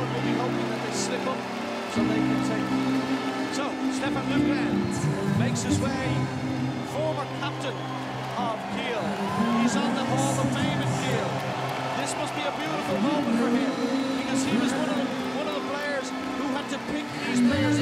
and we'll be hoping that they slip up so they can take So, Stefan Lövgren makes his way, former captain of Kiel. He's on the Hall of Fame in Kiel. This must be a beautiful moment for him because he was one of the, one of the players who had to pick these players